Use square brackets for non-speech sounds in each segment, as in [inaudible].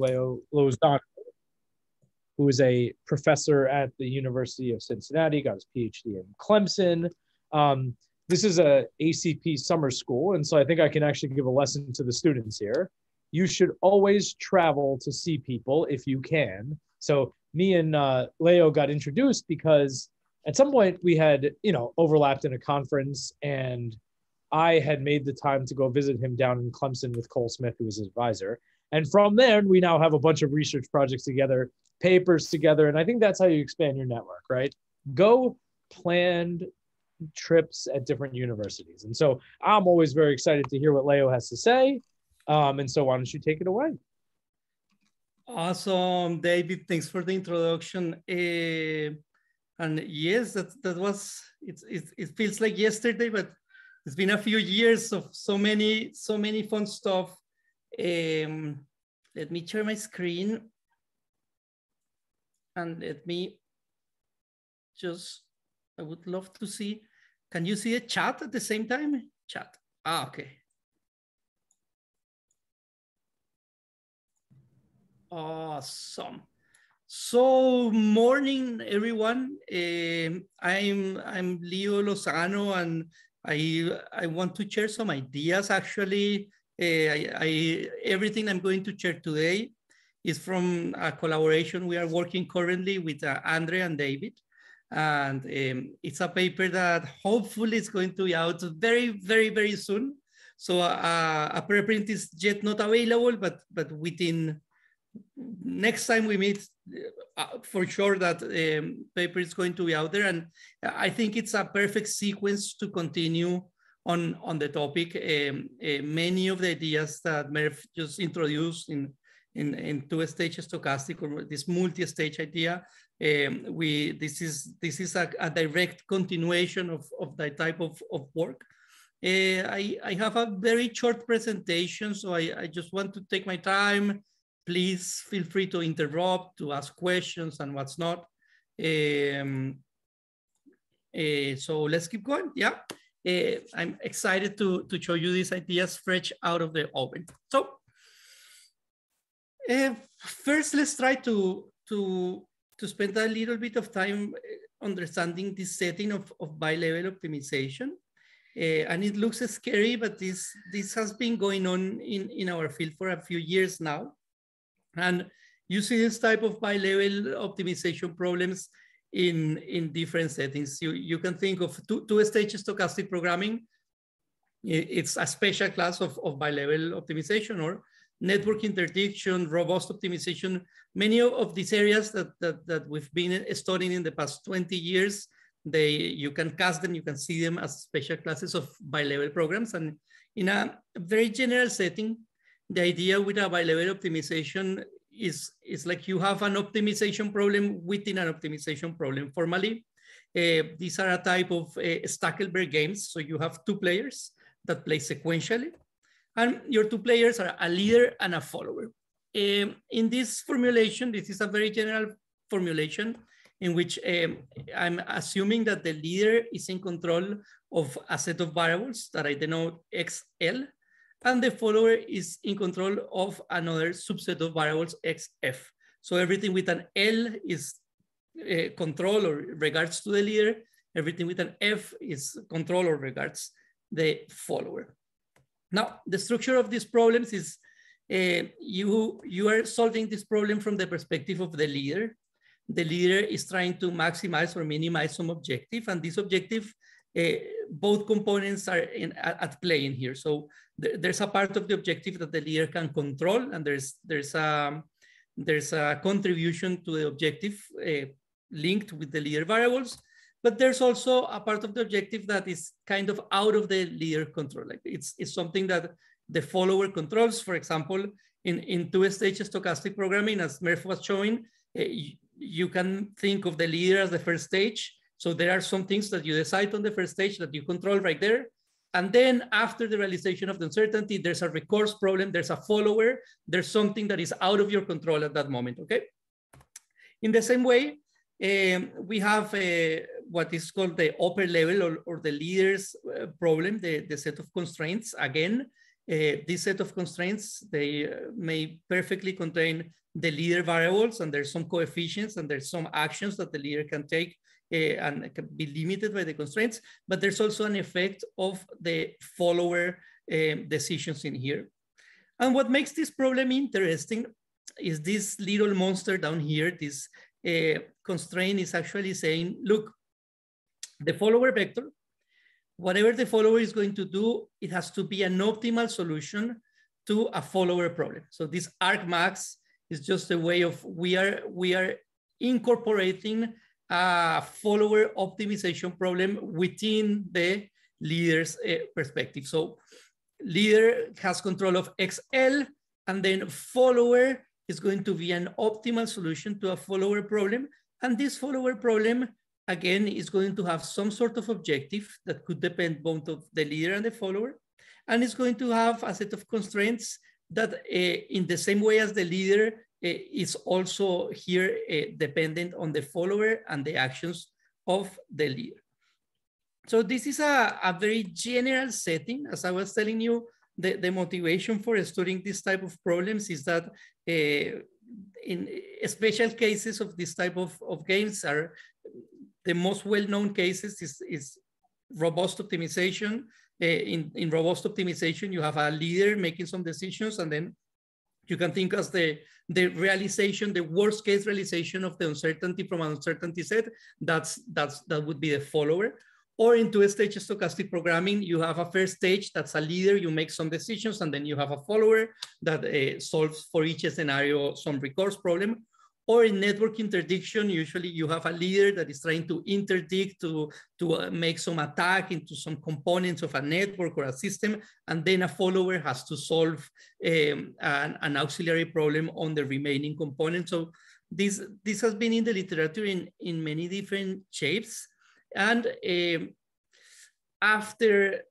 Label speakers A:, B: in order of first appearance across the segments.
A: Leo Lozano, who is a professor at the University of Cincinnati, got his PhD in Clemson. Um, this is a ACP summer school, and so I think I can actually give a lesson to the students here. You should always travel to see people if you can. So me and uh, Leo got introduced because at some point we had you know overlapped in a conference and I had made the time to go visit him down in Clemson with Cole Smith, who was his advisor. And from there, we now have a bunch of research projects together, papers together. And I think that's how you expand your network, right? Go planned trips at different universities. And so I'm always very excited to hear what Leo has to say. Um, and so why don't you take it away?
B: Awesome, David. Thanks for the introduction. Uh, and yes, that that was it, it. It feels like yesterday, but it's been a few years of so many so many fun stuff. Um, let me share my screen and let me just. I would love to see. Can you see a chat at the same time? Chat. Ah, okay. Awesome. So morning, everyone. Uh, I'm I'm Leo Lozano, and I I want to share some ideas. Actually, I, I, everything I'm going to share today is from a collaboration we are working currently with uh, Andre and David, and um, it's a paper that hopefully is going to be out very very very soon. So uh, a preprint is yet not available, but but within next time we meet, uh, for sure that um, paper is going to be out there. And I think it's a perfect sequence to continue on, on the topic. Um, uh, many of the ideas that Merv just introduced in, in, in two-stage stochastic or this multi-stage idea, um, we, this is, this is a, a, direct continuation of, of that type of, of work. Uh, I, I have a very short presentation, so I, I just want to take my time, please feel free to interrupt, to ask questions and what's not. Um, uh, so let's keep going, yeah. Uh, I'm excited to, to show you these ideas fresh out of the oven. So uh, first, let's try to, to, to spend a little bit of time understanding this setting of, of bi-level optimization. Uh, and it looks scary, but this, this has been going on in, in our field for a few years now. And you see this type of bi-level optimization problems in, in different settings. You, you can think of two, two-stage stochastic programming. It's a special class of, of bi-level optimization or network interdiction, robust optimization. Many of these areas that, that, that we've been studying in the past 20 years, they you can cast them, you can see them as special classes of bi-level programs. And in a very general setting, the idea with a bi-level optimization is, is like you have an optimization problem within an optimization problem. Formally, uh, these are a type of uh, Stackelberg games. So you have two players that play sequentially, and your two players are a leader and a follower. Um, in this formulation, this is a very general formulation in which um, I'm assuming that the leader is in control of a set of variables that I denote XL, and the follower is in control of another subset of variables xf. So everything with an L is uh, control or regards to the leader. Everything with an F is control or regards the follower. Now, the structure of these problems is uh, you, you are solving this problem from the perspective of the leader. The leader is trying to maximize or minimize some objective, and this objective uh, both components are in, at, at, play in here. So there's a part of the objective that the leader can control, and there's there's a there's a contribution to the objective uh, linked with the leader variables. But there's also a part of the objective that is kind of out of the leader control. Like it's it's something that the follower controls. For example, in in two-stage stochastic programming, as Merv was showing, uh, you can think of the leader as the first stage so there are some things that you decide on the first stage that you control right there. And then after the realization of the uncertainty, there's a recourse problem, there's a follower, there's something that is out of your control at that moment, okay? In the same way, um, we have uh, what is called the upper level or, or the leader's uh, problem, the, the set of constraints. Again, Uh, this set of constraints, they uh, may perfectly contain the leader variables and there's some coefficients and there's some actions that the leader can take and can be limited by the constraints, but there's also an effect of the follower um, decisions in here. And what makes this problem interesting is this little monster down here, this uh, constraint is actually saying, look, the follower vector, whatever the follower is going to do, it has to be an optimal solution to a follower problem. So this argmax is just a way of, we are, we are incorporating a follower optimization problem within the leader's uh, perspective. So leader has control of XL and then follower is going to be an optimal solution to a follower problem. And this follower problem, again, is going to have some sort of objective that could depend both of the leader and the follower. And it's going to have a set of constraints that uh, in the same way as the leader is also here uh, dependent on the follower and the actions of the leader. So this is a, a very general setting. As I was telling you, the, the motivation for studying this type of problems is that uh, in special cases of this type of, of games are the most well-known cases is, is robust optimization. Uh, in, in robust optimization, you have a leader making some decisions and then you can think as the, the realization, the worst case realization of the uncertainty from an uncertainty set, that's, that's, that would be the follower. Or in two-stage stochastic programming, you have a first stage that's a leader, you make some decisions, and then you have a follower that uh, solves for each scenario some recourse problem. Or in network interdiction, usually you have a leader that is trying to interdict to, to uh, make some attack into some components of a network or a system, and then a follower has to solve um, an, an auxiliary problem on the remaining components. So this, this has been in the literature in, in many different shapes. And um, after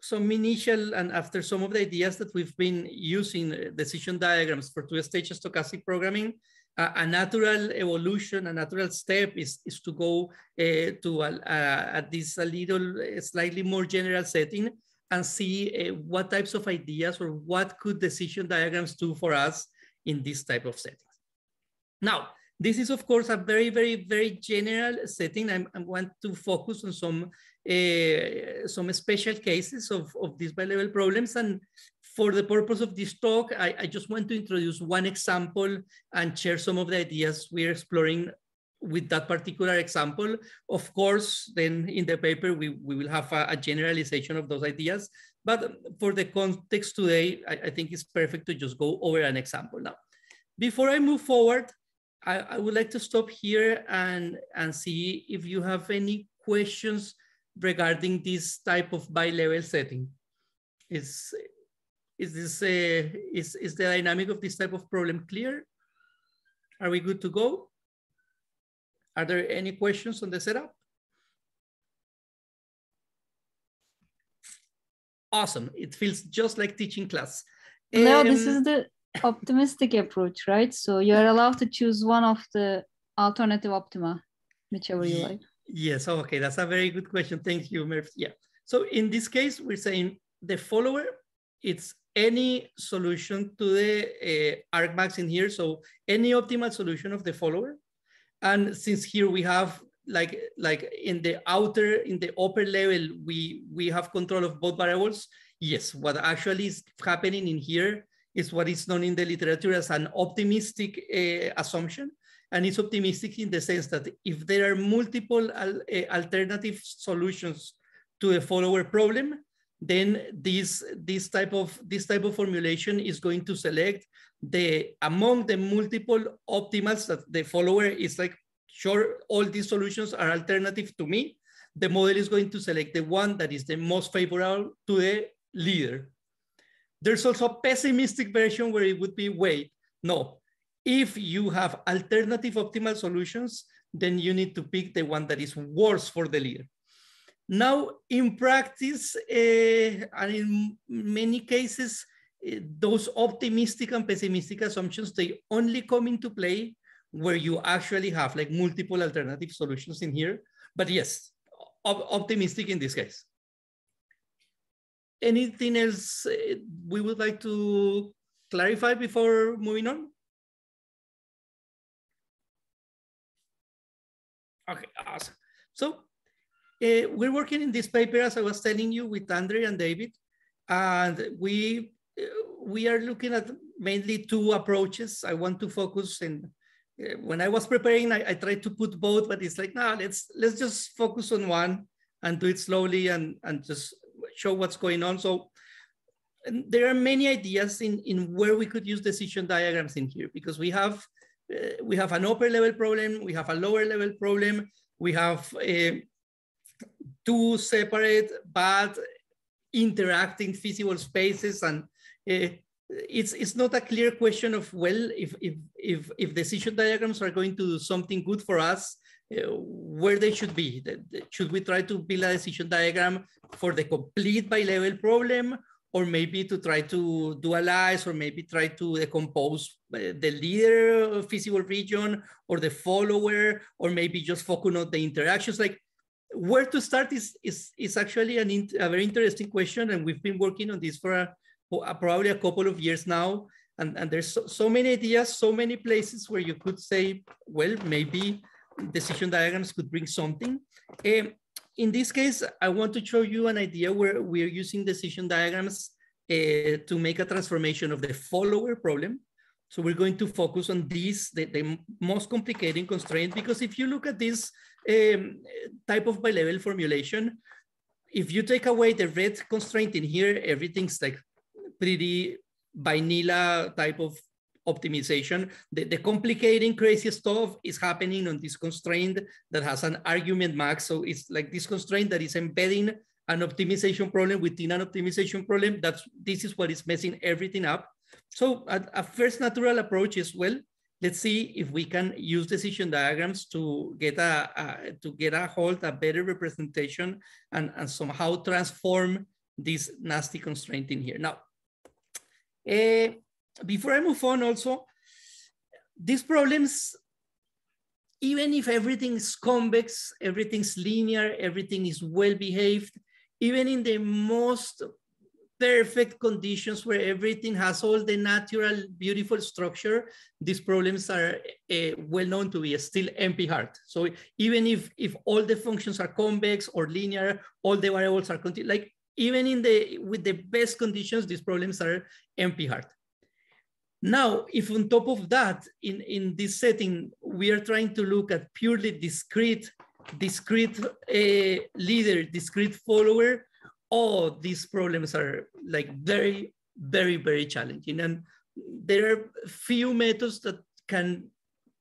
B: some initial and after some of the ideas that we've been using uh, decision diagrams for two-stage stochastic programming, a natural evolution, a natural step is, is to go uh, to a, a, this a little uh, slightly more general setting and see uh, what types of ideas or what could decision diagrams do for us in this type of settings. Now, this is, of course, a very, very, very general setting. I'm, I want to focus on some uh, some special cases of, of these bi-level problems. And for the purpose of this talk, I, I just want to introduce one example and share some of the ideas we're exploring with that particular example. Of course, then in the paper, we, we will have a, a generalization of those ideas. But for the context today, I, I think it's perfect to just go over an example now. Before I move forward, I, I would like to stop here and, and see if you have any questions regarding this type of bi-level setting. Is, is, this, uh, is, is the dynamic of this type of problem clear? Are we good to go? Are there any questions on the setup? Awesome. It feels just like teaching class.
C: No, um, this is the optimistic approach, right? So you're allowed to choose one of the alternative optima, whichever you like.
B: Yes, okay, that's a very good question. Thank you, Merv. Yeah. So in this case, we're saying the follower, it's any solution to the uh, argmax in here. So any optimal solution of the follower. And since here we have like like in the outer in the upper level we we have control of both variables yes what actually is happening in here is what is known in the literature as an optimistic uh, assumption. And it's optimistic in the sense that if there are multiple al uh, alternative solutions to a follower problem, then this, this, type of, this type of formulation is going to select the among the multiple optimals that the follower is like, sure, all these solutions are alternative to me. The model is going to select the one that is the most favorable to the leader. There's also a pessimistic version where it would be, wait, no, if you have alternative optimal solutions, then you need to pick the one that is worse for the leader. Now, in practice, uh, and in many cases, uh, those optimistic and pessimistic assumptions, they only come into play where you actually have like multiple alternative solutions in here. But yes, op optimistic in this case. anything else uh, we would like to clarify before moving on? Okay, awesome. So uh, we're working in this paper, as I was telling you, with Andre and David, and we uh, we are looking at mainly two approaches. I want to focus in. Uh, when I was preparing, I, I, tried to put both, but it's like, no, let's let's just focus on one and do it slowly and and just show what's going on. So there are many ideas in in where we could use decision diagrams in here because we have uh, we have an upper level problem, we have a lower level problem, we have uh, two separate but interacting feasible spaces and uh, it's it's not a clear question of well if if if if decision diagrams are going to do something good for us uh, where they should be. Should we try to build a decision diagram for the complete bi-level problem or maybe to try to dualize or maybe try to decompose uh, the leader feasible region or the follower or maybe just focus on the interactions? Like where to start is is, is actually an a very interesting question and we've been working on this for, a, a, probably a couple of years now and, and there's so, so many ideas so many places where you could say well maybe decision diagrams could bring something um, in this case, I want to show you an idea where we're using decision diagrams uh, to make a transformation of the follower problem. So we're going to focus on this, the, the most complicating constraint, because if you look at this um, type of bi-level formulation, if you take away the red constraint in here, everything's like pretty vanilla type of optimization. The, the complicating crazy stuff is happening on this constraint that has an argument max. So it's like this constraint that is embedding an optimization problem within an optimization problem. That's this is what is messing everything up. So a, a first natural approach is well, let's see if we can use decision diagrams to get a, to get a hold a better representation and, and somehow transform this nasty constraint in here. Now, uh, before I move on also, these problems, even if everything is convex, everything's linear, everything is well behaved, even in the most perfect conditions where everything has all the natural, beautiful structure, these problems are uh, well known to be still NP-hard. So even if, if all the functions are convex or linear, all the variables are, like even in the, with the best conditions, these problems are NP-hard. Now, if on top of that, in, in this setting, we are trying to look at purely discrete, discrete uh, leader, discrete follower, all these problems are like very, very, very challenging. And there are few methods that can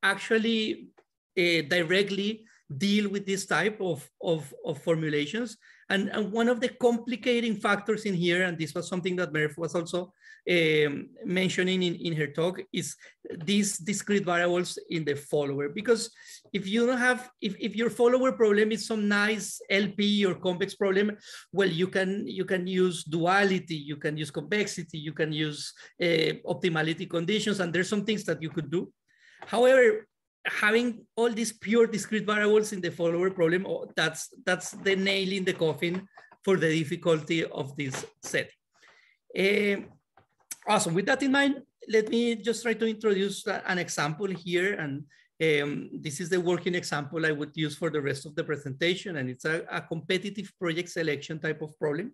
B: actually uh, directly deal with this type of, of, of formulations. And, and one of the complicating factors in here, and this was something that Merv was also um, mentioning in, in her talk, is these discrete variables in the follower. Because if you don't have, if, if your follower problem is some nice LP or convex problem, well, you can, you can use duality, you can use convexity, you can use uh, optimality conditions, and there's some things that you could do. However, having all these pure discrete variables in the follower problem, oh, that's, that's the nail in the coffin for the difficulty of this set. Uh, awesome, with that in mind, let me just try to introduce an example here. And um, this is the working example I would use for the rest of the presentation. And it's a, a competitive project selection type of problem.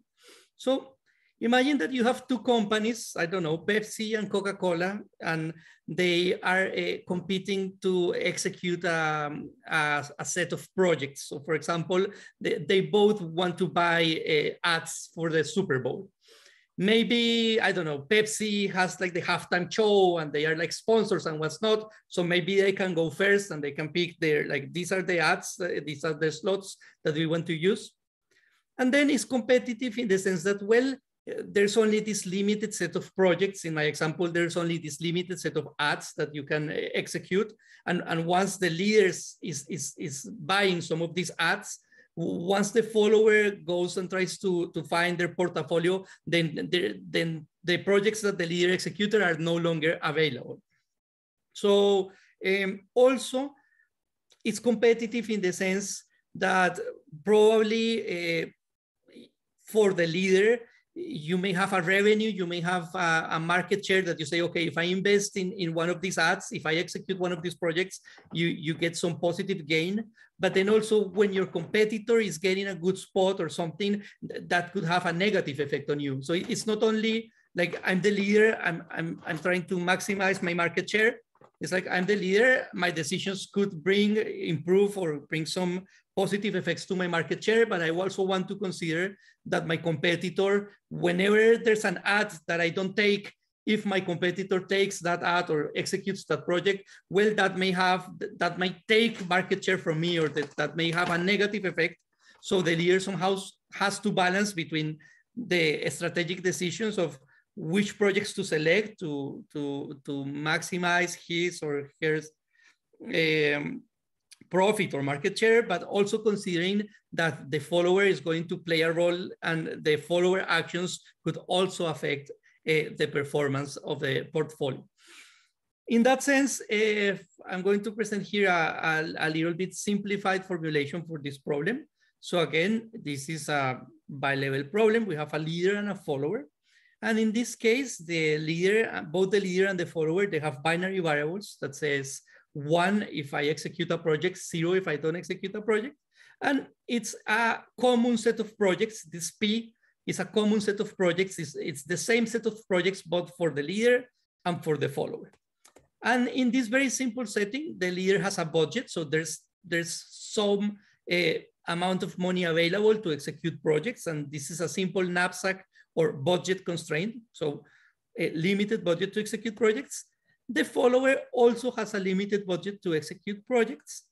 B: So Imagine that you have two companies, I don't know, Pepsi and Coca-Cola, and they are uh, competing to execute um, a, a, set of projects. So for example, they, they both want to buy uh, ads for the Super Bowl. Maybe, I don't know, Pepsi has like the halftime show and they are like sponsors and what's not. So maybe they can go first and they can pick their, like, these are the ads, uh, these are the slots that we want to use. And then it's competitive in the sense that, well, there's only this limited set of projects. In my example, there's only this limited set of ads that you can uh, execute. And, and once the leaders is, is, is buying some of these ads, once the follower goes and tries to, to find their portfolio, then, then the projects that the leader executed are no longer available. So um, also, it's competitive in the sense that probably uh, for the leader, you may have a revenue, you may have a, a, market share that you say, okay, if I invest in, in one of these ads, if I execute one of these projects, you, you get some positive gain. But then also when your competitor is getting a good spot or something, that could have a negative effect on you. So it's not only like I'm the leader, I'm, I'm, I'm trying to maximize my market share. It's like I'm the leader, my decisions could bring, improve or bring some positive effects to my market share, but I also want to consider that my competitor, whenever there's an ad that I don't take, if my competitor takes that ad or executes that project, well, that may have, that might take market share from me or that, that may have a negative effect. So the leader somehow has to balance between the strategic decisions of which projects to select to, to, to maximize his or her um, profit or market share, but also considering that the follower is going to play a role and the follower actions could also affect uh, the performance of the portfolio. In that sense, uh, I'm going to present here a, a, a, little bit simplified formulation for this problem. So again, this is a bi-level problem. We have a leader and a follower. And in this case, the leader, both the leader and the follower, they have binary variables that says one if I execute a project, zero if I don't execute a project. And it's a common set of projects. This P is a common set of projects. It's, it's the same set of projects, both for the leader and for the follower. And in this very simple setting, the leader has a budget. So there's, there's some uh, amount of money available to execute projects. And this is a simple knapsack or budget constraint. So a limited budget to execute projects. The follower also has a limited budget to execute projects.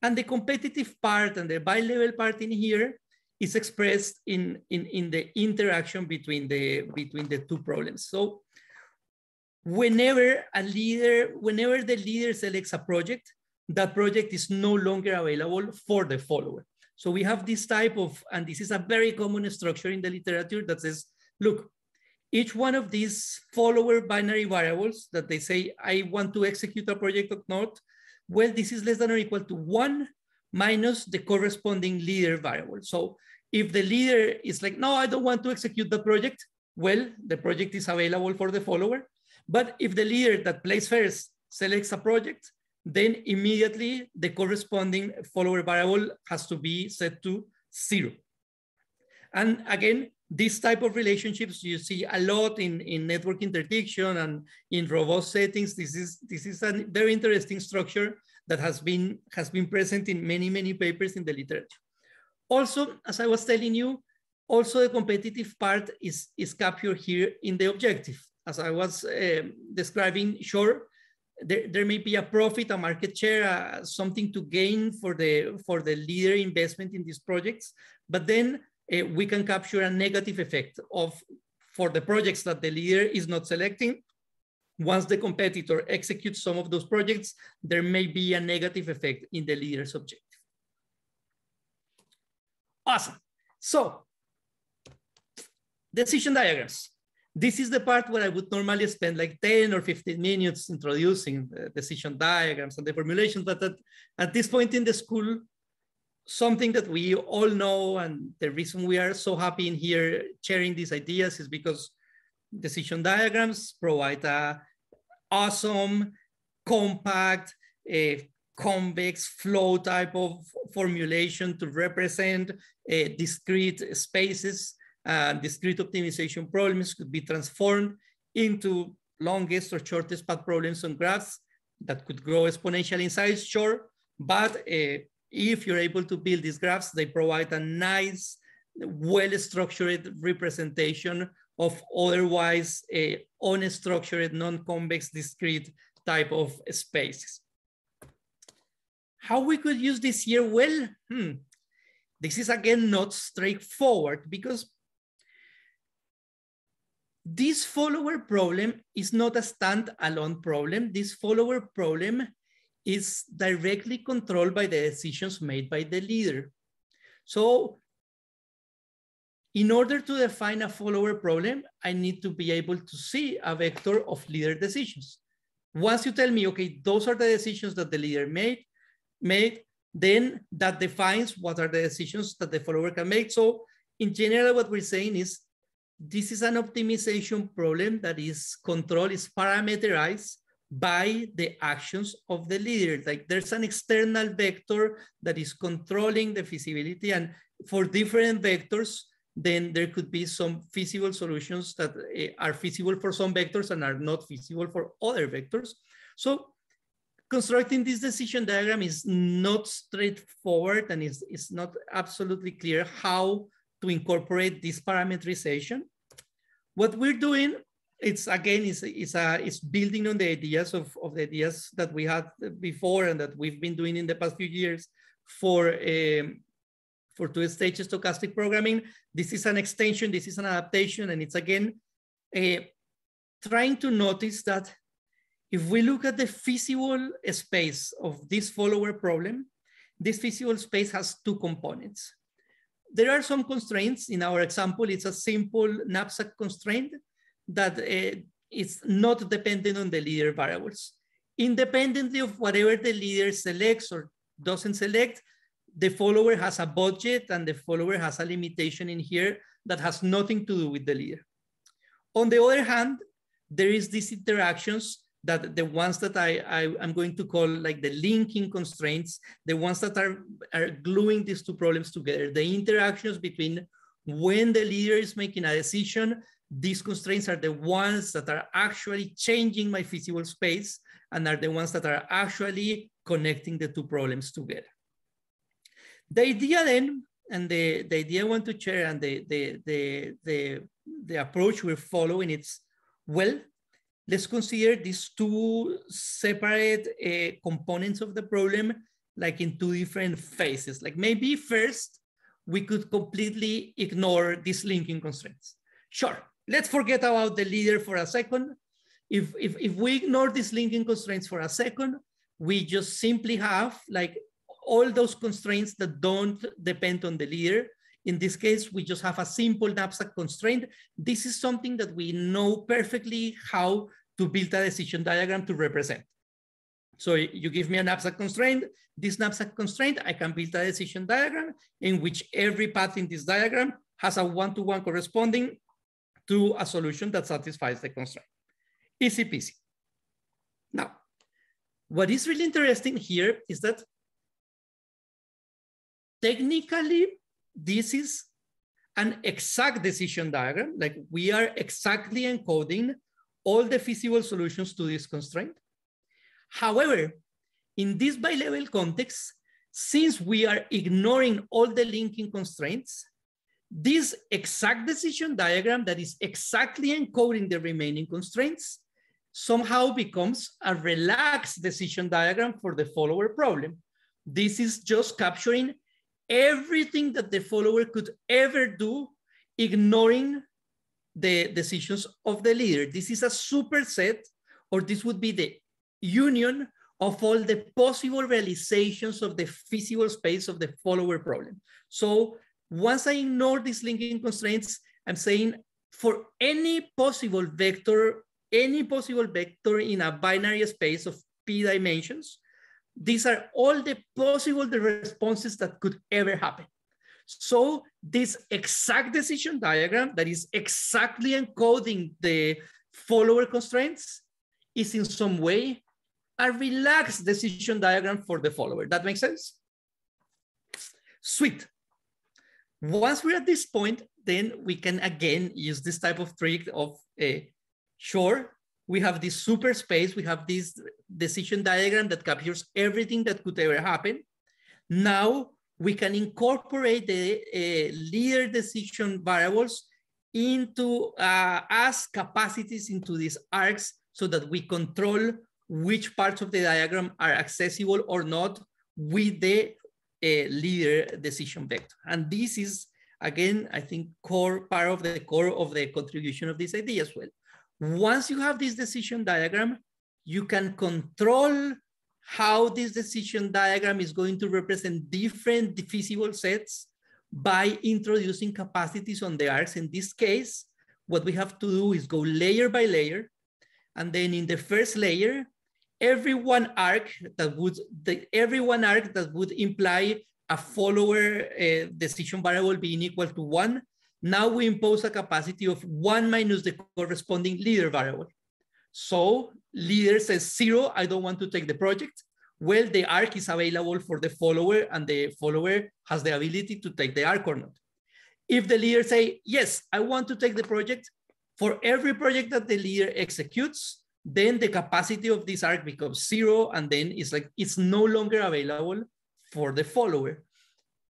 B: And the competitive part and the bi-level part in here is expressed in, in, in the interaction between the, between the two problems. So whenever a leader, whenever the leader selects a project, that project is no longer available for the follower. So we have this type of, and this is a very common structure in the literature that says, look, each one of these follower binary variables that they say, I want to execute a project or not, well, this is less than or equal to one minus the corresponding leader variable. So if the leader is like, no, I don't want to execute the project, well, the project is available for the follower. But if the leader that plays first selects a project, then immediately the corresponding follower variable has to be set to zero. And again, these type of relationships you see a lot in, in network interdiction and in robust settings. This is, this is a very interesting structure that has been, has been present in many, many papers in the literature. Also, as I was telling you, also the competitive part is, is captured here in the objective. As I was uh, describing, sure, there, there may be a profit, a market share, uh, something to gain for the, for the leader investment in these projects, but then uh, we can capture a negative effect of for the projects that the leader is not selecting. Once the competitor executes some of those projects, there may be a negative effect in the leader's objective. Awesome. So decision diagrams. This is the part where I would normally spend like 10 or 15 minutes introducing the decision diagrams and the formulations, but at, at this point in the school, something that we all know and the reason we are so happy in here sharing these ideas is because decision diagrams provide a awesome, compact, a convex flow type of formulation to represent uh, discrete spaces. Uh, discrete optimization problems could be transformed into longest or shortest path problems on graphs that could grow exponentially in size, sure, but uh, if you're able to build these graphs, they provide a nice, well-structured representation of otherwise a unstructured, non-convex, discrete type of spaces. How we could use this here? Well, hmm, this is again not straightforward because this follower problem is not a standalone problem. This follower problem is directly controlled by the decisions made by the leader. So in order to define a follower problem, I need to be able to see a vector of leader decisions. Once you tell me, okay, those are the decisions that the leader made, made, then that defines what are the decisions that the follower can make. So in general, what we're saying is this is an optimization problem that is controlled, is parameterized by the actions of the leader. Like there's an external vector that is controlling the feasibility and for different vectors, then there could be some feasible solutions that eh, are feasible for some vectors and are not feasible for other vectors. So constructing this decision diagram is not straightforward and is, is not absolutely clear how to incorporate this parameterization. What we're doing, it's again, is it's, a, it's building on the ideas of, of the ideas that we had before and that we've been doing in the past few years for, um, for two-stage stochastic programming. This is an extension, this is an adaptation, and it's again, uh, trying to notice that if we look at the feasible space of this follower problem, this feasible space has two components. There are some constraints. In our example, it's a simple knapsack constraint that uh, is not dependent on the leader variables. Independently of whatever the leader selects or doesn't select, the follower has a budget and the follower has a limitation in here that has nothing to do with the leader. On the other hand, there is these interactions that the ones that I, I am going to call like the linking constraints, the ones that are, are gluing these two problems together, the interactions between when the leader is making a decision, these constraints are the ones that are actually changing my feasible space and are the ones that are actually connecting the two problems together. The idea then, and the, the idea I want to share and the, the, the, the, the approach we're following, it's, well, let's consider these two separate uh, components of the problem like in two different phases. Like maybe first, we could completely ignore these linking constraints. Sure, let's forget about the leader for a second. If, if, if we ignore these linking constraints for a second, we just simply have like all those constraints that don't depend on the leader. In this case, we just have a simple knapsack constraint. This is something that we know perfectly how to build a decision diagram to represent. So you give me a knapsack constraint, this knapsack constraint, I can build a decision diagram in which every path in this diagram has a one-to-one -one corresponding to a solution that satisfies the constraint. Easy peasy. Now, what is really interesting here is that technically, this is an exact decision diagram, like we are exactly encoding all the feasible solutions to this constraint. However, in this bi-level context, since we are ignoring all the linking constraints, this exact decision diagram that is exactly encoding the remaining constraints somehow becomes a relaxed decision diagram for the follower problem. This is just capturing everything that the follower could ever do, ignoring the decisions of the leader. This is a superset, or this would be the union of all the possible realizations of the feasible space of the follower problem. So once I ignore these linking constraints, I'm saying for any possible vector, any possible vector in a binary space of p dimensions, these are all the possible the responses that could ever happen. So this exact decision diagram that is exactly encoding the follower constraints is in some way a relaxed decision diagram for the follower. That makes sense? Sweet. Once we're at this point, then we can again use this type of trick of a uh, sure, we have this super space, we have this decision diagram that captures everything that could ever happen. Now we can incorporate the uh, leader decision variables into uh, as capacities into these arcs so that we control which parts of the diagram are accessible or not with the leader decision vector. And this is, again, I think core part of the core of the contribution of this idea as well. Once you have this decision diagram, you can control how this decision diagram is going to represent different feasible sets by introducing capacities on the arcs. In this case, what we have to do is go layer by layer. And then in the first layer, every one arc that would, the, every one arc that would imply a follower uh, decision variable being equal to one, now we impose a capacity of one minus the corresponding leader variable. So leader says zero, I don't want to take the project. Well, the arc is available for the follower and the follower has the ability to take the arc or not. If the leader say, yes, I want to take the project, for every project that the leader executes, then the capacity of this arc becomes zero and then it's like, it's no longer available for the follower.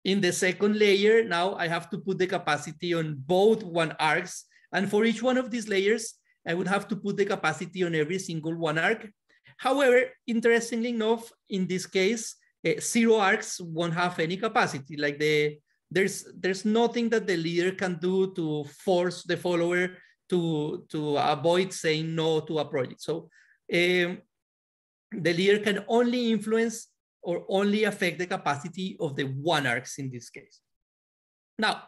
B: In the second layer, now I have to put the capacity on both one arcs. And for each one of these layers, I would have to put the capacity on every single one arc. However, interestingly enough, in this case, uh, zero arcs won't have any capacity. Like the there's there's nothing that the leader can do to force the follower to to avoid saying no to a project. So um, the leader can only influence or only affect the capacity of the one arcs in this case. Now,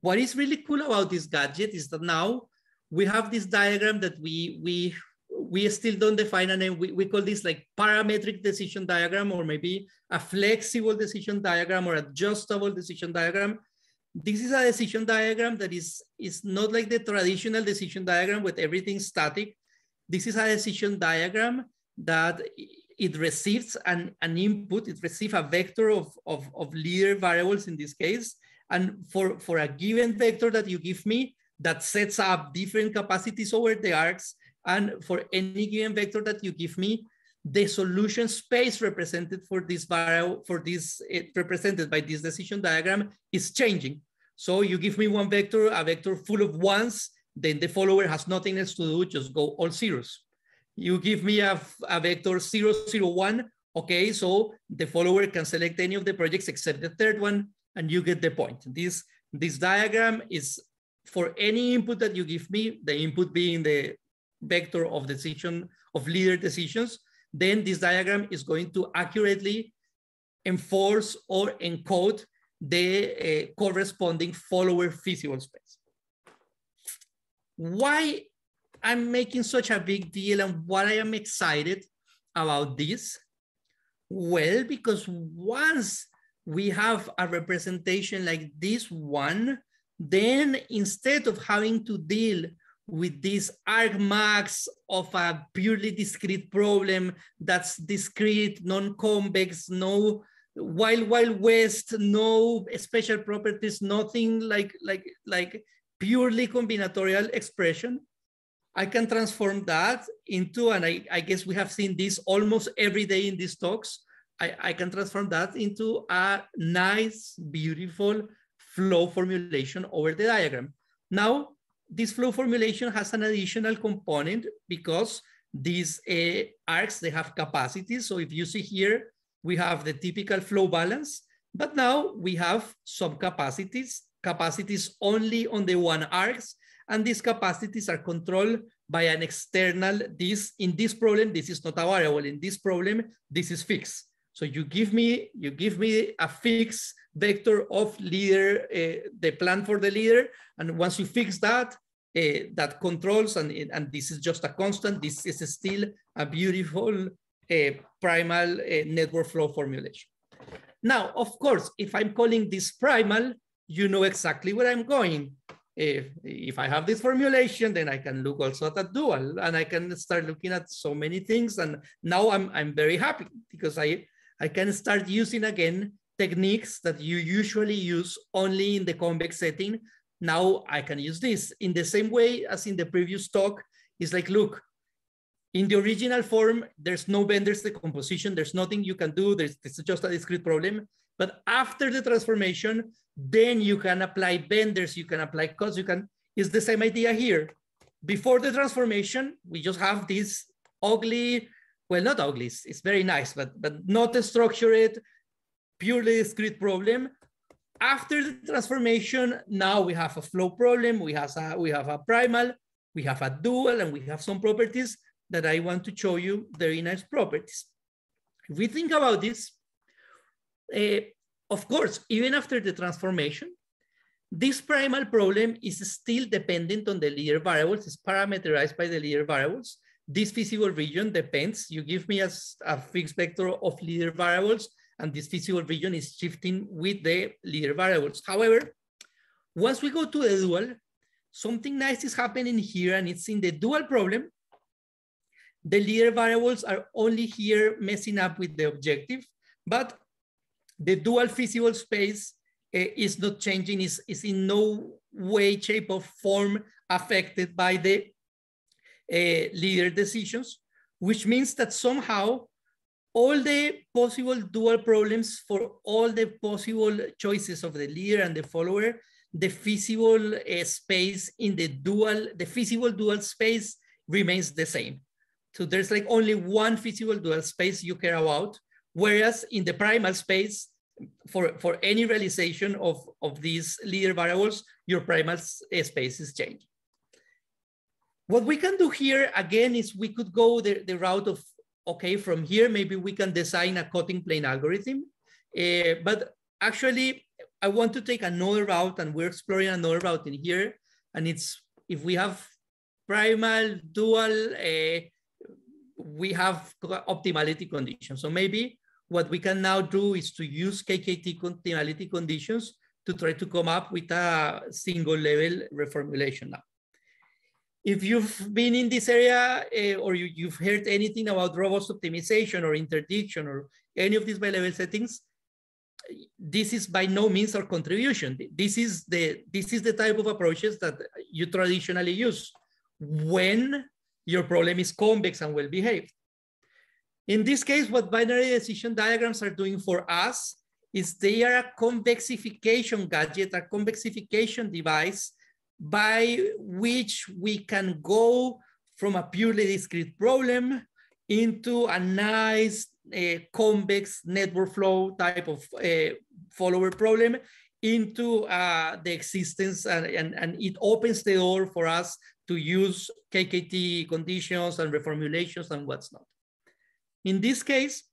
B: what is really cool about this gadget is that now we have this diagram that we we we still don't define a name. We, we call this like parametric decision diagram or maybe a flexible decision diagram or adjustable decision diagram. This is a decision diagram that is, is not like the traditional decision diagram with everything static. This is a decision diagram that it receives an, an input, it receives a vector of, of, of leader variables in this case. And for, for a given vector that you give me, that sets up different capacities over the arcs. And for any given vector that you give me, the solution space represented for this variable, for this it represented by this decision diagram is changing. So you give me one vector, a vector full of ones, then the follower has nothing else to do, just go all zeros. You give me a, a vector zero, zero, one, okay, so the follower can select any of the projects except the third one, and you get the point. This, this diagram is for any input that you give me, the input being the vector of decision, of leader decisions, then this diagram is going to accurately enforce or encode the uh, corresponding follower feasible space. Why I'm making such a big deal and why I am excited about this? Well, because once we have a representation like this one, then instead of having to deal with this argmax of a purely discrete problem that's discrete, non-convex, no wild wild west, no special properties, nothing like like like purely combinatorial expression. I can transform that into, and I, I guess we have seen this almost every day in these talks. I, I can transform that into a nice, beautiful flow formulation over the diagram. Now, this flow formulation has an additional component because these uh, arcs, they have capacities. So if you see here, we have the typical flow balance, but now we have some capacities, capacities only on the one arcs, and these capacities are controlled by an external, this, in this problem, this is not a variable, in this problem, this is fixed. So you give me, you give me a fixed vector of leader, uh, the plan for the leader. And once you fix that, uh, that controls, and, and this is just a constant, this is still a beautiful uh, primal network flow formulation. Now, of course, if I'm calling this primal, you know exactly where I'm going. If, if I have this formulation, then I can look also at a dual and I can start looking at so many things. And now I'm, I'm very happy because I, I can start using again techniques that you usually use only in the convex setting. Now I can use this in the same way as in the previous talk. It's like, look, in the original form, there's no Benders decomposition. There's nothing you can do. There's, it's just a discrete problem. But after the transformation, then you can apply Benders, you can apply cuts, you can, it's the same idea here. Before the transformation, we just have this ugly, well, not ugly, it's, it's very nice, but, but not structured, purely discrete problem. After the transformation, now we have a flow problem, we have a, we have a primal, we have a dual, and we have some properties that I want to show you very nice properties. If we think about this, uh, of course, even after the transformation, this primal problem is still dependent on the leader variables, it's parameterized by the leader variables. This feasible region depends, you give me a, a fixed vector of leader variables, and this feasible region is shifting with the leader variables. However, Once we go to the dual, something nice is happening here and it's in the dual problem. The leader variables are only here messing up with the objective, but the dual feasible space uh, is not changing, is, is in no way, shape, or form affected by the uh, leader decisions, which means that somehow all the possible dual problems for all the possible choices of the leader and the follower, the feasible uh, space in the dual, the feasible dual space remains the same. So there's like only one feasible dual space you care about, whereas in the primal space, for, for any realization of, of these leader variables, your primal space is changed. What we can do here, again, is we could go the, the route of, okay, from here, maybe we can design a cutting plane algorithm. Uh, but actually, I want to take another route and we're exploring another route in here. And it's, if we have primal, dual, uh, we have optimality conditions. So maybe what we can now do is to use KKT optimality conditions to try to come up with a single level reformulation now. If you've been in this area uh, or you, have heard anything about robust optimization or interdiction or any of these bi-level settings, this is by no means our contribution. This is the this is the type of approaches that you traditionally use when your problem is convex and well behaved. In this case, what binary decision diagrams are doing for us is they are a convexification gadget, a convexification device by which we can go from a purely discrete problem into a nice uh, convex network flow type of uh, follower problem into uh, the existence and, and, and it opens the door for us to use KKT conditions and reformulations and what's not. In this case,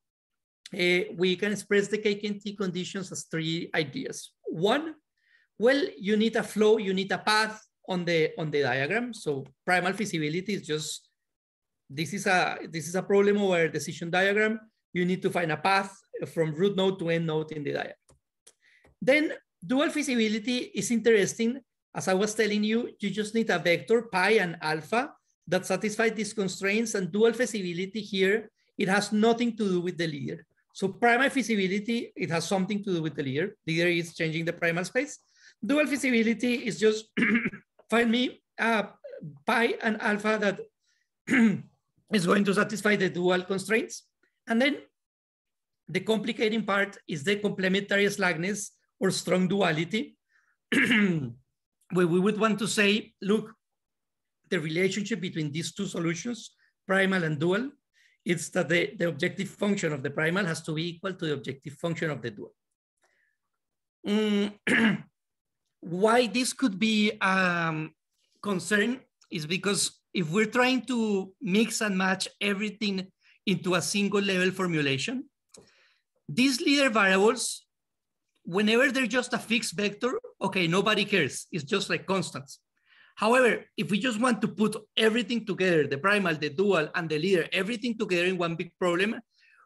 B: uh, we can express the KKT conditions as three ideas. One, well, you need a flow, you need a path on the on the diagram. So primal feasibility is just this is a this is a problem over a decision diagram. You need to find a path from root node to end node in the diagram. Then dual feasibility is interesting. As I was telling you, you just need a vector pi and alpha that satisfy these constraints and dual feasibility here it has nothing to do with the leader. So primal feasibility, it has something to do with the leader. The leader is changing the primal space. Dual feasibility is just [clears throat] find me a pi and alpha that [clears throat] is going to satisfy the dual constraints. And then the complicating part is the complementary slackness or strong duality. [clears throat] where we would want to say, look, the relationship between these two solutions, primal and dual, it's that the, the objective function of the primal has to be equal to the objective function of the dual. Mm, why this could be um, concern is because if we're trying to mix and match everything into a single level formulation, these leader variables, whenever they're just a fixed vector, okay, nobody cares. It's just like constants. However, if we just want to put everything together, the primal, the dual, and the leader, everything together in one big problem,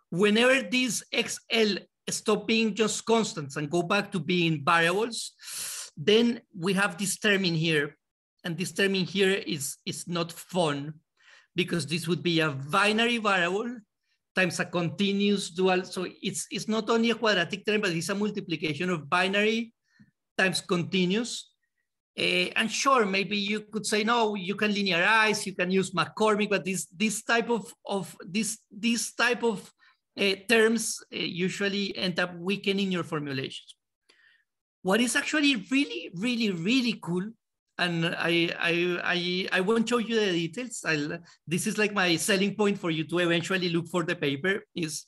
B: whenever these XL stop being just constants and go back to being variables, then we have this term in here. And this term in here is, is not fun because this would be a binary variable times a continuous dual. So it's, it's not only a quadratic term, but it's a multiplication of binary times continuous uh, and sure, maybe you could say, no, you can linearize, you can use McCormick, but this, this type of, of this, this type of uh, terms uh, usually end up weakening your formulations. What is actually really, really, really cool, and I, I, I, I won't show you the details. I'll, this is like my selling point for you to eventually look for the paper is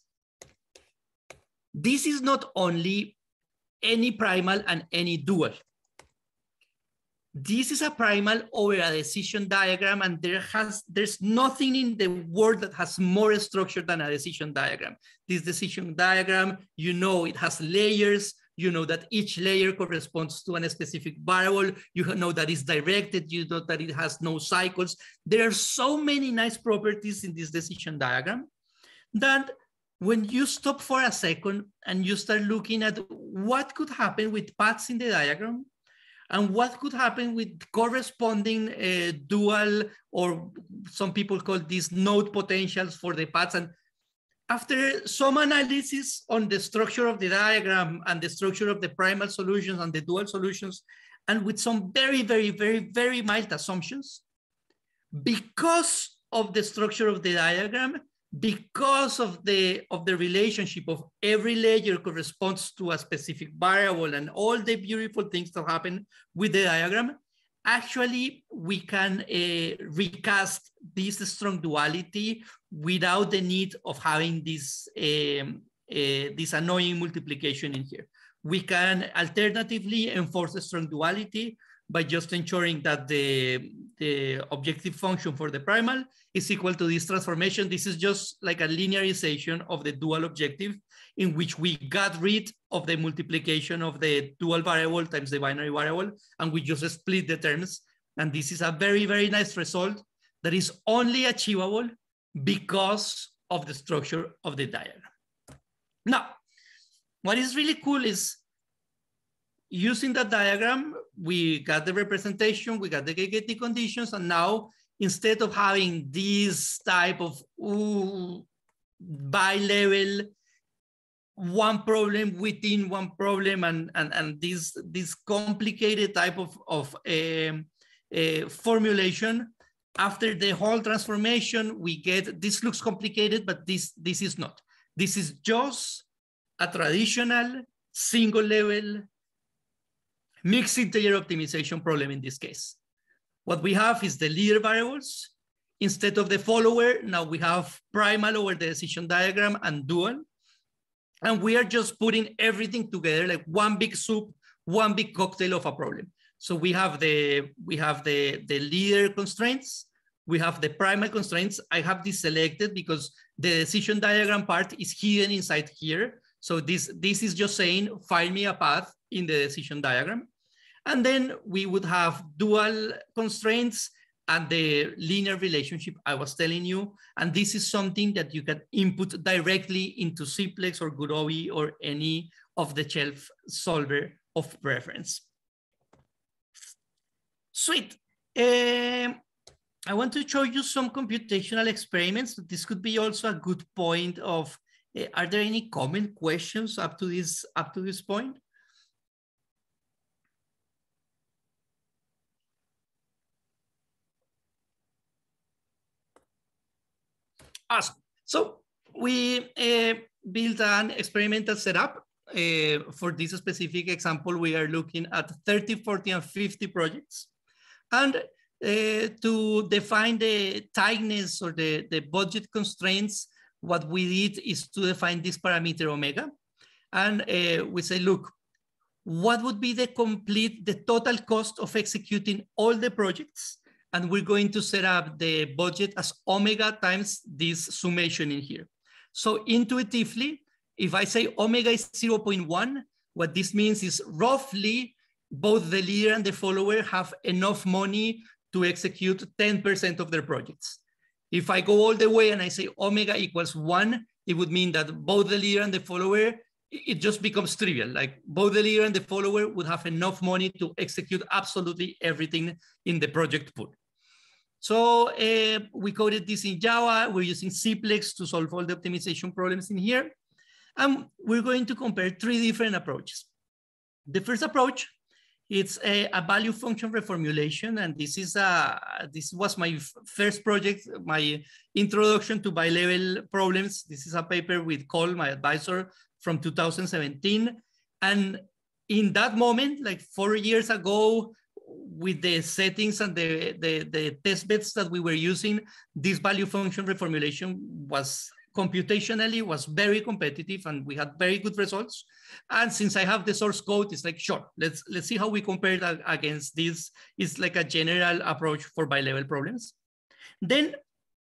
B: this is not only any primal and any dual this is a primal over a decision diagram and there has there's nothing in the world that has more structure than a decision diagram this decision diagram you know it has layers you know that each layer corresponds to a specific variable you know that it's directed you know that it has no cycles there are so many nice properties in this decision diagram that when you stop for a second and you start looking at what could happen with paths in the diagram and what could happen with corresponding uh, dual, or some people call these node potentials for the paths. And after some analysis on the structure of the diagram and the structure of the primal solutions and the dual solutions, and with some very, very, very, very mild assumptions, because of the structure of the diagram, because of the of the relationship of every layer corresponds to a specific variable and all the beautiful things that happen with the diagram actually we can uh, recast this strong duality without the need of having this um, uh, this annoying multiplication in here we can alternatively enforce a strong duality by just ensuring that the, the objective function for the primal is equal to this transformation. This is just like a linearization of the dual objective in which we got rid of the multiplication of the dual variable times the binary variable, and we just split the terms. And this is a very, very nice result that is only achievable because of the structure of the diagram. Now, what is really cool is using that diagram, we got the representation, we got the KKT conditions, and now instead of having this type of bi-level one problem within one problem and, and, and this, this complicated type of, of um, uh, formulation, after the whole transformation, we get, this looks complicated, but this, this is not. This is just a traditional single level mixed integer optimization problem in this case. What we have is the leader variables. Instead of the follower, now we have primal over the decision diagram and dual. And we are just putting everything together like one big soup, one big cocktail of a problem. So we have the we have the, the leader constraints, we have the primal constraints. I have this selected because the decision diagram part is hidden inside here. So this, this is just saying, find me a path in the decision diagram. And then we would have dual constraints and the linear relationship I was telling you. And this is something that you can input directly into Cplex or Gurobi or any of the shelf solver of preference. Sweet. Um, I want to show you some computational experiments. This could be also a good point of, uh, are there any common questions up to this, up to this point? Awesome. So we uh, built an experimental setup. Uh, for this specific example, we are looking at 30, 40, and 50 projects. And uh, to define the tightness or the, the budget constraints, what we did is to define this parameter omega. And uh, we say, look, what would be the complete, the total cost of executing all the projects and we're going to set up the budget as omega times this summation in here. So intuitively, if I say omega is 0.1, what this means is roughly both the leader and the follower have enough money to execute 10% of their projects. If I go all the way and I say omega equals one, it would mean that both the leader and the follower, it just becomes trivial. Like both the leader and the follower would have enough money to execute absolutely everything in the project pool. So uh, we coded this in Java. We're using Cplex to solve all the optimization problems in here. And we're going to compare three different approaches. The first approach, it's a, a value function reformulation. And this is a, this was my first project, my introduction to bi-level problems. This is a paper with Cole, my advisor from 2017. And in that moment, like four years ago, with the settings and the, the, the test beds that we were using, this value function reformulation was computationally was very competitive and we had very good results. And since I have the source code, it's like, sure, let's, let's see how we compare that against this. It's like a general approach for bi-level problems. Then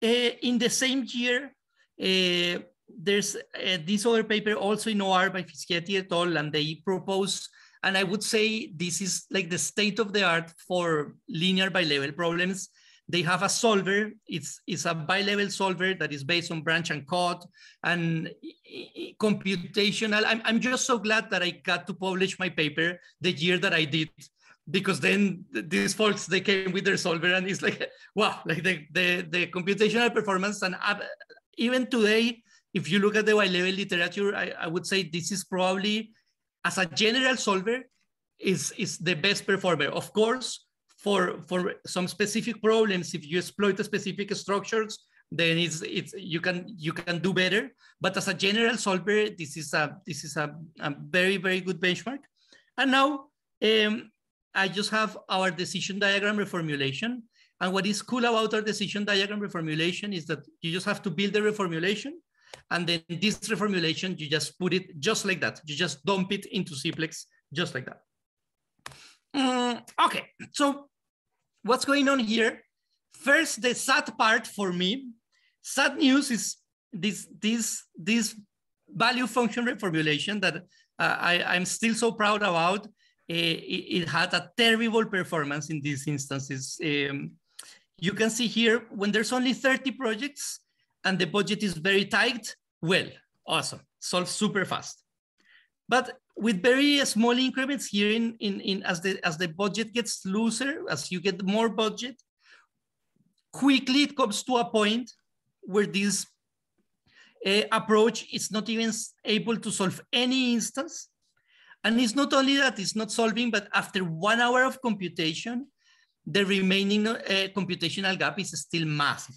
B: uh, in the same year, uh, there's uh, this other paper also in OR by Fischetti et al. And they propose and I would say this is like the state of the art for linear bi-level problems. They have a solver. It's, it's a bi-level solver that is based on branch and cut and computational. I'm, I'm just so glad that I got to publish my paper the year that I did because then these folks they came with their solver and it's like [laughs] wow like the the, the computational performance and uh, even today if you look at the bi-level literature I, I would say this is probably as a general solver is is the best performer of course for for some specific problems if you exploit the specific structures then it's it's you can you can do better but as a general solver this is a this is a, a very very good benchmark and now um, I just have our decision diagram reformulation. And what is cool about our decision diagram reformulation is that you just have to build the reformulation. And then this reformulation, you just put it just like that. You just dump it into Cplex just like that. Mm, okay, so what's going on here? First, the sad part for me, sad news is this, this, this value function reformulation that uh, I, I'm still so proud about it, it, had a terrible performance in these instances. Um, you can see here when there's only 30 projects and the budget is very tight, well, awesome, solve super fast. But with very small increments here in, in, in as, the, as the budget gets looser, as you get more budget, quickly it comes to a point where this uh, approach is not even able to solve any instance and it's not only that it's not solving, but after one hour of computation, the remaining uh, computational gap is still massive.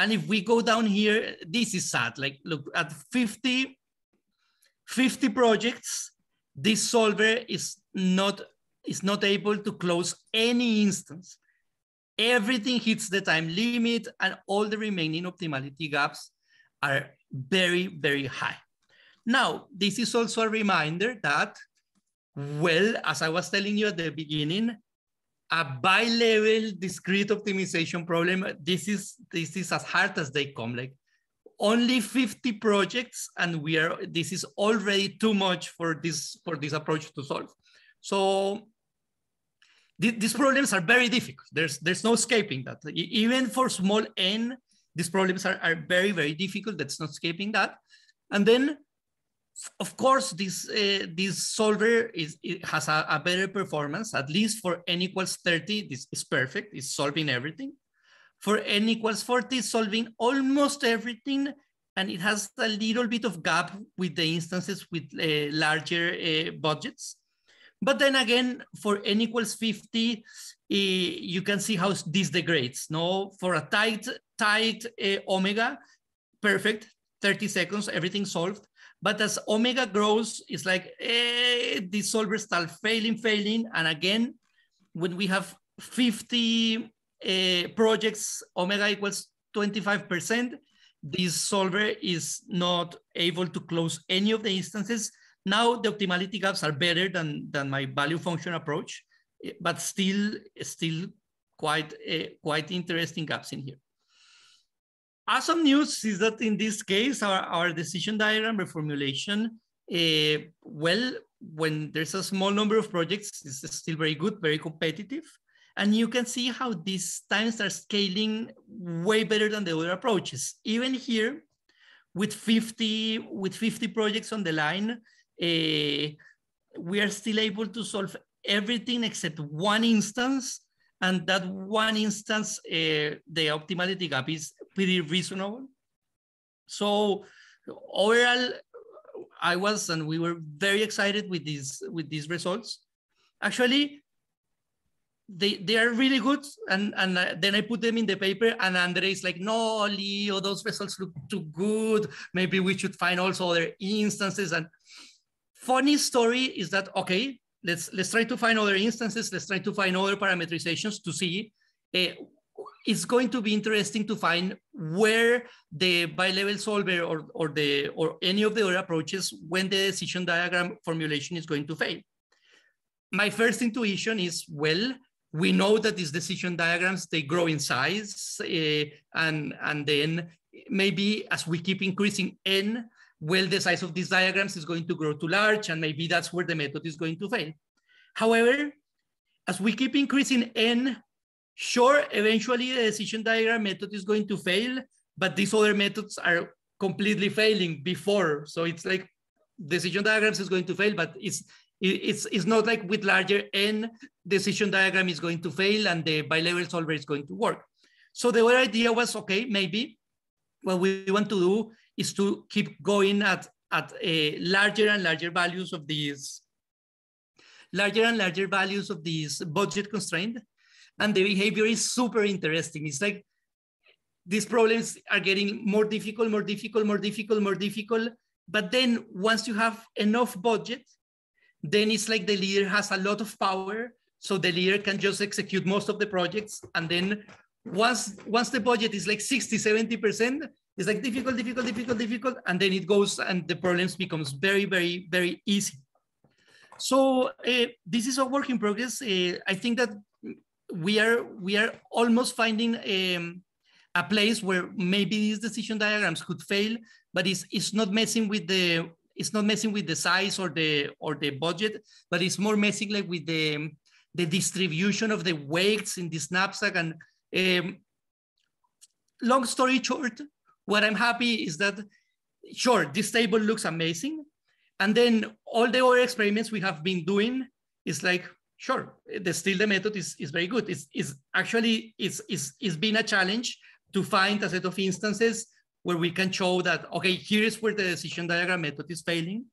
B: And if we go down here, this is sad. Like look at 50, 50 projects, this solver is not, is not able to close any instance. Everything hits the time limit and all the remaining optimality gaps are very, very high. Now, this is also a reminder that, well, as I was telling you at the beginning, a bi-level discrete optimization problem, this is, this is as hard as they come. Like only 50 projects and we are, this is already too much for this, for this approach to solve. So th these problems are very difficult. There's, there's no escaping that. Even for small n, these problems are, are very, very difficult. That's not escaping that. And then of course, this uh, this solver is has a, a, better performance. At least for n equals 30, this is perfect. It's solving everything. For n equals 40, it's solving almost everything. And it has a little bit of gap with the instances with uh, larger uh, budgets. But then again, for n equals 50, you can see how this degrades. No, for a tight, tight omega, perfect, 30 seconds, everything solved but as omega grows, it's like eh, the solvers start failing, failing. And again, when we have 50 uh, projects, omega equals 25%, this solver is not able to close any of the instances. Now the optimality gaps are better than, than my value function approach, eh, but still, still quite, uh, quite interesting gaps in here awesome news is that in this case, our, our decision diagram reformulation, uh, well, when there's a small number of projects, it's still very good, very competitive. And you can see how these times are scaling way better than the other approaches. Even here, with 50, with 50 projects on the line, uh, we are still able to solve everything except one instance. And that one instance, uh, the optimality gap is pretty reasonable. So overall, I was and we were very excited with these with these results. Actually, they they are really good, and and uh, then I put them in the paper, and Andre is like, no, Leo, those results look too good. Maybe we should find also other instances. And funny story is that okay, let's let's try to find other instances. Let's try to find other parametrizations to see uh, it's going to be interesting to find where the bi-level solver or, or, the, or any of the other approaches when the decision diagram formulation is going to fail. My first intuition is, well, we know that these decision diagrams, they grow in size uh, and, and then maybe as we keep increasing n, well, the size of these diagrams is going to grow too large and maybe that's where the method is going to fail. However, as we keep increasing n, Sure, eventually the decision diagram method is going to fail, but these other methods are completely failing before. So it's like decision diagrams is going to fail, but it's it's, it's not like with larger N, decision diagram is going to fail and the bilevel solver is going to work. So the other idea was, okay, maybe what we want to do is to keep going at, at a larger and larger values of these, larger and larger values of these budget constraint. And the behavior is super interesting. It's like these problems are getting more difficult, more difficult, more difficult, more difficult. But then once you have enough budget, then it's like the leader has a lot of power. So the leader can just execute most of the projects. And then once, once the budget is like 60, 70%, it's like difficult, difficult, difficult, difficult. And then it goes and the problems becomes very, very, very easy. So uh, this is a work in progress. Uh, I think that we are, we are almost finding um, a place where maybe these decision diagrams could fail, but it's, it's not messing with the it's not messing with the size or the or the budget, but it's more messing like with the the distribution of the weights in this knapsack. And um, long story short, what I'm happy is that sure this table looks amazing, and then all the other experiments we have been doing is like sure the still the method is, is very good. It's, it's actually it's, it's, it's been a challenge to find a set of instances where we can show that, okay, here is where the decision diagram method is failing.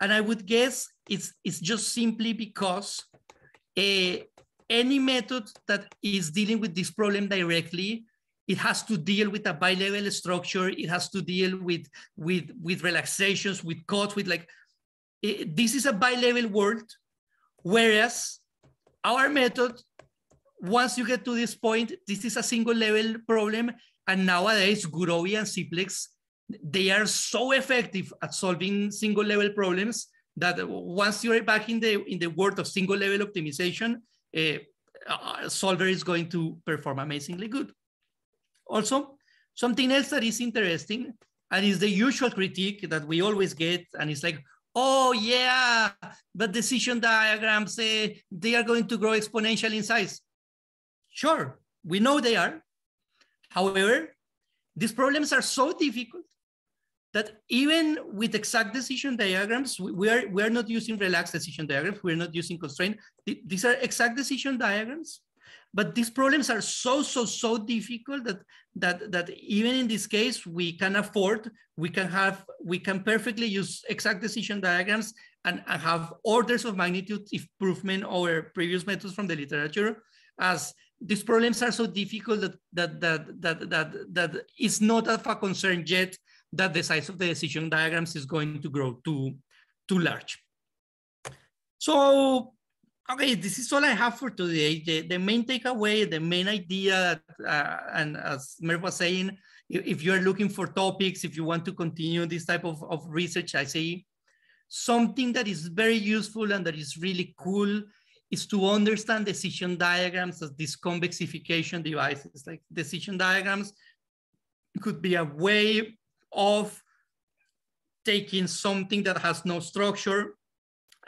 B: And I would guess it's, it's just simply because uh, any method that is dealing with this problem directly, it has to deal with a bi-level structure. It has to deal with, with, with relaxations, with cuts, with like, it, eh, this is a bi-level world. Whereas our method, once you get to this point, this is a single level problem and nowadays, Gurobi and Cplex, they are so effective at solving single level problems that once you're back in the, in the world of single level optimization, uh, Solver is going to perform amazingly good. Also, something else that is interesting and is the usual critique that we always get, and it's like, oh yeah, but decision diagrams, uh, they are going to grow exponentially in size. Sure, we know they are, However, these problems are so difficult that even with exact decision diagrams, we are, we are not using relaxed decision diagrams, we're not using constraint. These are exact decision diagrams, but these problems are so, so, so difficult that, that, that even in this case, we can afford, we can have, we can perfectly use exact decision diagrams and, and have orders of magnitude improvement over previous methods from the literature as these problems are so difficult that that that that that, that it's not of a concern yet that the size of the decision diagrams is going to grow too too large. So okay, this is all I have for today. The, the main takeaway, the main idea, uh, and as Merv was saying, if, you're looking for topics, if you want to continue this type of, of research, I say something that is very useful and that is really cool is to understand decision diagrams as these convexification devices. Like decision diagrams could be a way of taking something that has no structure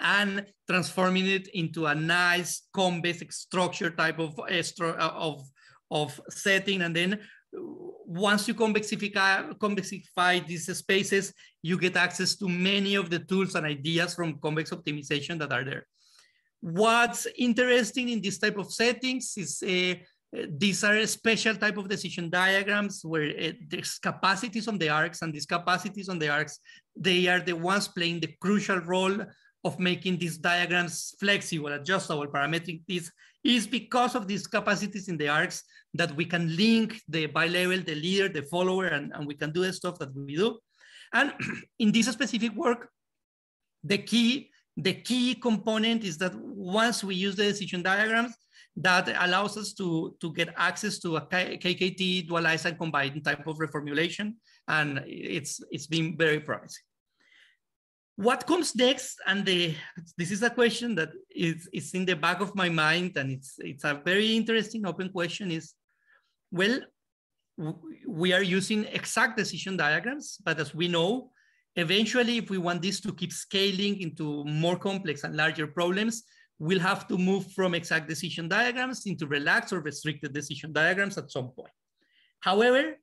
B: and transforming it into a nice convex structure type of, uh, of, of setting. And then once you convexify, convexify these spaces, you get access to many of the tools and ideas from convex optimization that are there. What's interesting in this type of settings is uh, these are special type of decision diagrams where uh, there's capacities on the arcs and these capacities on the arcs, they are the ones playing the crucial role of making these diagrams flexible, adjustable, parametric. This is because of these capacities in the arcs that we can link the bi-level, the leader, the follower, and, and we can do the stuff that we do. And [clears throat] in this specific work, the key the key component is that once we use the decision diagrams, that allows us to, to get access to a KKT dualized and combined type of reformulation. And it's, it's been very promising. What comes next? And the, this is a question that is, is in the back of my mind and it's, it's a very interesting open question is, well, we are using exact decision diagrams, but as we know, Eventually, if we want this to keep scaling into more complex and larger problems, we'll have to move from exact decision diagrams into relaxed or restricted decision diagrams at some point. However,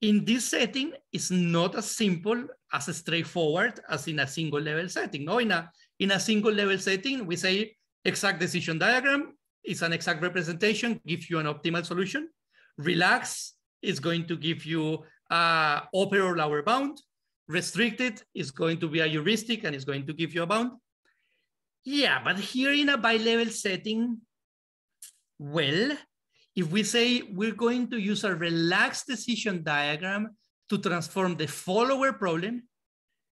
B: in this setting, it's not as simple as straightforward as in a single level setting. No, in a, in a single level setting, we say exact decision diagram is an exact representation, gives you an optimal solution. Relax is going to give you a upper or lower bound. Restricted is going to be a heuristic and is going to give you a bound. Yeah, but here in a bi-level setting, well, if we say we're going to use a relaxed decision diagram to transform the follower problem,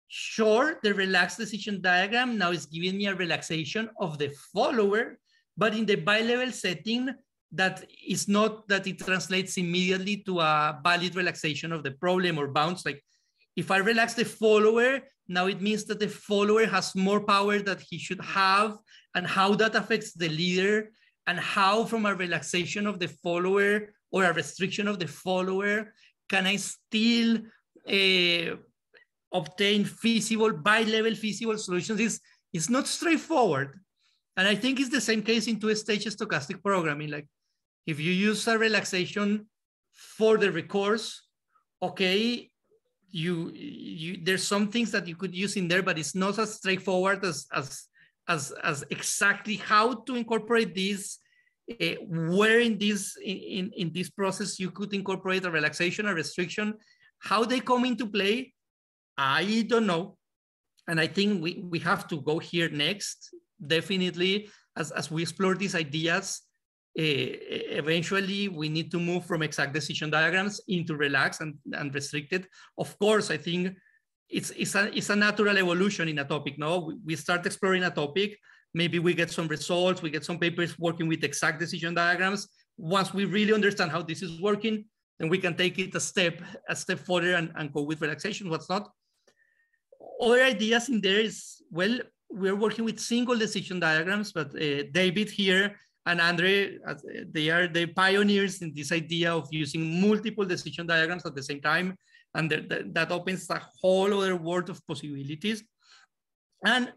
B: sure, the relaxed decision diagram now is giving me a relaxation of the follower, but in the bi-level setting, that is not that it translates immediately to a valid relaxation of the problem or bounds. Like if I relax the follower, now it means that the follower has more power that he should have and how that affects the leader and how from a relaxation of the follower or a restriction of the follower, can I still uh, obtain feasible, bi-level feasible solutions is, is not straightforward. And I think it's the same case in two-stage stochastic programming. Like if you use a relaxation for the recourse, okay, you, you there's some things that you could use in there, but it's not as straightforward as, as, as, as exactly how to incorporate this uh, where in this in, in this process you could incorporate a relaxation or restriction how they come into play i don't know. And i think we, we have to go here next definitely as, as we explore these ideas uh, eventually we need to move from exact decision diagrams into relaxed and, and restricted. Of course i think it's, it's, a, it's a natural evolution in a topic no we, start exploring a topic maybe we get some results, we get some papers working with exact decision diagrams. Once we really understand how this is working, then we can take it a step, a step further and, and go with relaxation, what's not. Other ideas in there is, well, we're working with single decision diagrams, but uh, David here and Andre, they are the pioneers in this idea of using multiple decision diagrams at the same time. And that opens a whole other world of possibilities. And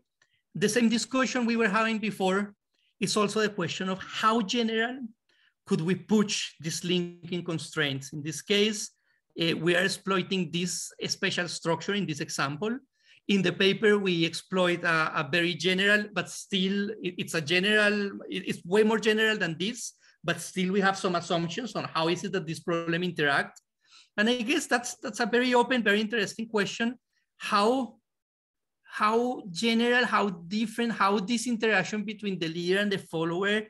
B: the same discussion we were having before is also the question of how general could we push these linking constraints. In this case, uh, we are exploiting this special structure in this example. In the paper, we exploit a, a very general, but still it, it's a general, it, it's way more general than this, but still we have some assumptions on how is it that this problem interact. And I guess that's, that's a very open, very interesting question. How how general, how different, how this interaction between the leader and the follower,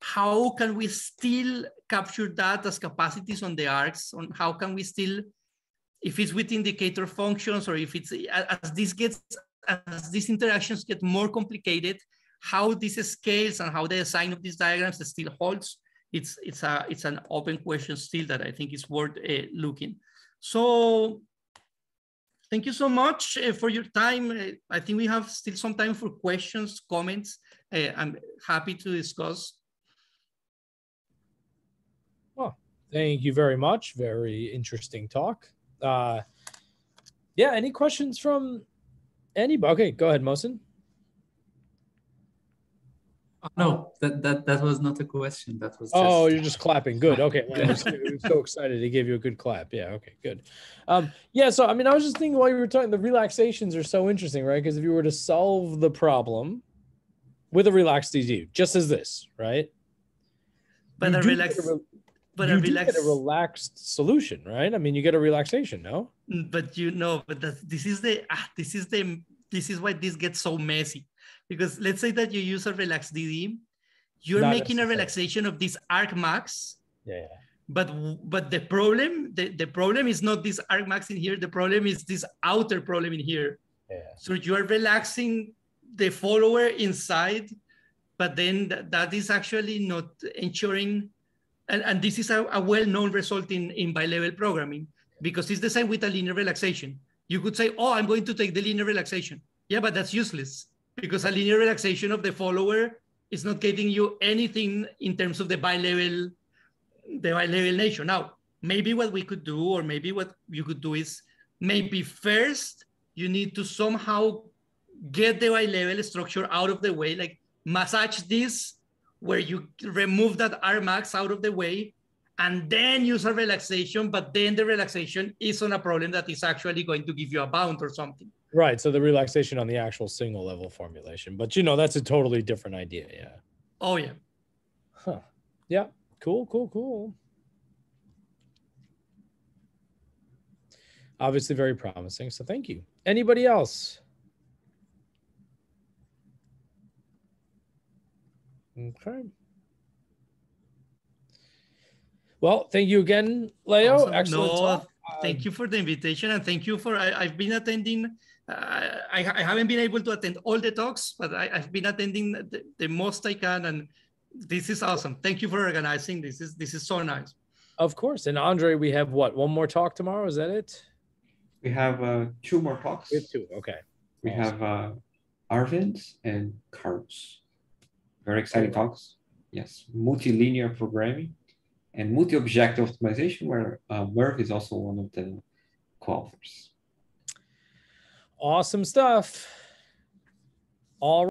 B: how can we still capture that as capacities on the arcs? On how can we still, if it's with indicator functions or if it's as this gets as these interactions get more complicated, how this scales and how the design of these diagrams still holds. It's it's a it's an open question still that I think is worth uh, looking. So Thank you so much uh, for your time. Uh, I think we have still some time for questions, comments. Uh, I'm happy to discuss.
A: Well, thank you very much. Very interesting talk. Uh, yeah, any questions from anybody? Okay, go ahead, Mohsen.
D: Oh, no, that, that that was not a question. That was.
A: Oh, just... Oh, you're just clapping. Good. [laughs] Okay. Well, I'm so excited to give you a good clap. Yeah. Okay. Good. Um, yeah. So I mean, I was just thinking while you were talking, the relaxations are so interesting, right? Because if you were to solve the problem with a relaxed DD, just as this, right?
B: But you a relaxed. Re-
A: but you a relaxed, get a relaxed solution, right? I mean, you get a relaxation, no?
B: Mm, but you know, but that, this is the ah, this is the this is why this gets so messy because let's say that you use a relaxed DD, you're Not making a relaxation of this argmax.
A: Yeah.
B: But but the problem the, the problem is not this argmax in here. The problem is this outer problem in here.
A: Yeah.
B: So you are relaxing the follower inside, but then th that is actually not ensuring. And, and this is a, a well-known result in, in bi-level programming because it's the same with a linear relaxation. You could say, oh, I'm going to take the linear relaxation. Yeah, but that's useless because a linear relaxation of the follower is not getting you anything in terms of the bi-level the bi-level nation. Now, maybe what we could do, or maybe what you could do is maybe first you need to somehow get the bi-level structure out of the way, like massage this where you remove that argmax out of the way and then use a relaxation, but then the relaxation is on a problem that is actually going to give you a bound or something.
A: Right. So the relaxation on the actual single level formulation. But you know, that's a totally different idea. Yeah.
B: Oh yeah.
A: Huh. Yeah. Cool, cool, cool. Obviously very promising. So thank you. Anybody else? Okay. Well, thank you again, Leo.
B: Awesome.
A: Excellent.
B: No,
A: talk.
B: thank you for the invitation and thank you for I, have been attending uh, I, I, haven't been able to attend all the talks but I, have been attending the, the, most i can and this is awesome. Thank you for organizing this. Is this is so nice.
A: Of course. And andre we have what one more talk tomorrow? Is that it?
E: We have uh, two more talks.
A: We have two. Okay.
E: We awesome. have uh, arvind and carlos. Very exciting talks. Yes. Multilinear programming and multi-object optimization, where uh, Merv is also one of the co-authors.
A: Awesome stuff. All